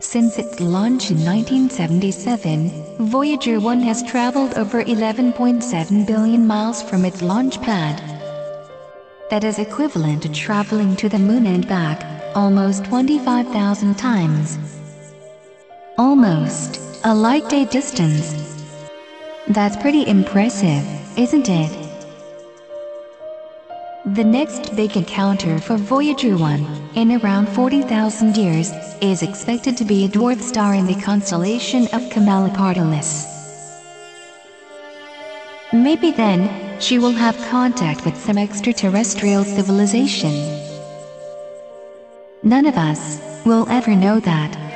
Since its launch in 1977, Voyager 1 has traveled over 11.7 billion miles from its launch pad. That is equivalent to traveling to the moon and back, almost 25,000 times. Almost, a light day distance. That's pretty impressive, isn't it? The next big encounter for Voyager 1, in around 40,000 years, is expected to be a dwarf star in the constellation of Camelopardalis. Maybe then, she will have contact with some extraterrestrial civilization. None of us will ever know that.